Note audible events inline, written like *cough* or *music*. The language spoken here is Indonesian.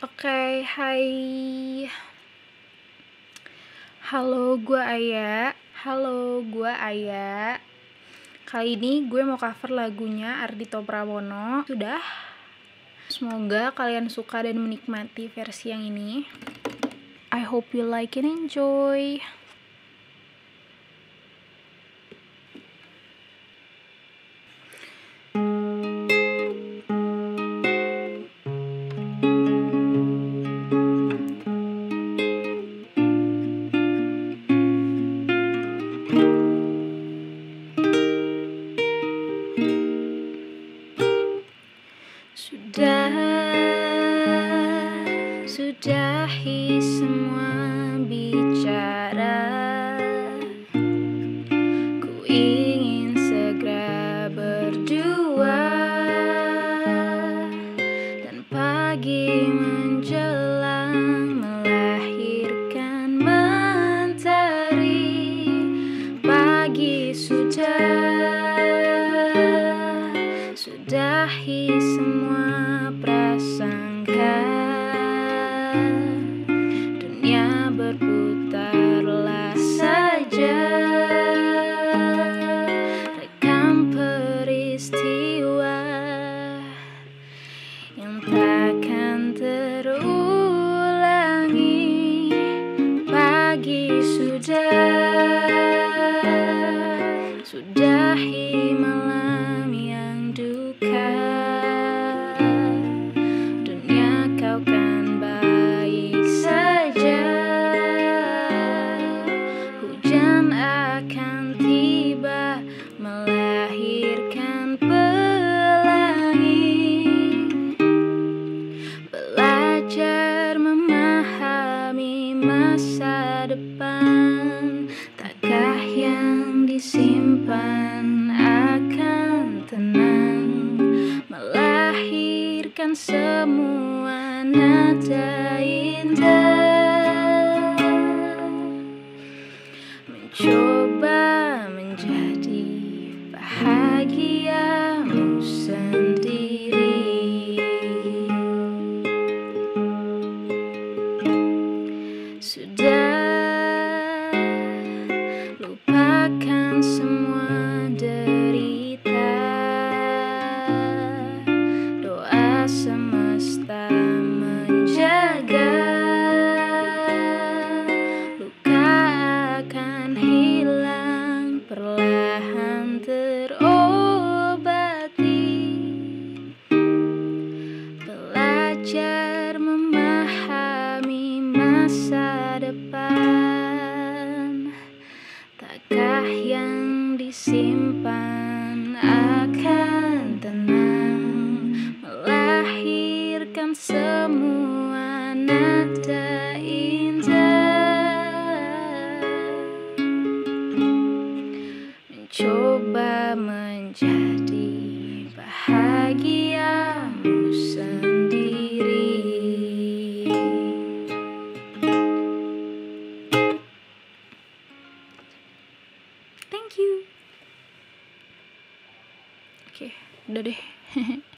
Oke, hai. Halo, gue Aya. Halo, gue Aya. Kali ini gue mau cover lagunya Ardito Pramono. Sudah. Semoga kalian suka dan menikmati versi yang ini. I hope you like and enjoy. Sudah, sudahi semua bicara. Ku ingin segera berdua dan pagi menjelang melahirkan mentari. Pagi sudah, sudahi semua sudahi malam yang duka. Dunia kau kan baik saja. Hujan akan tiba melahirkan pelangi. Belajar memahami masa depan Takkah yang semua nada indah perlahan terobati. Belajar memahami masa depan. Takkah yang disimpan akan tenang. Melahirkan semua Mencoba menjadi bahagiamu sendiri. Thank you. Oke, udah deh *laughs*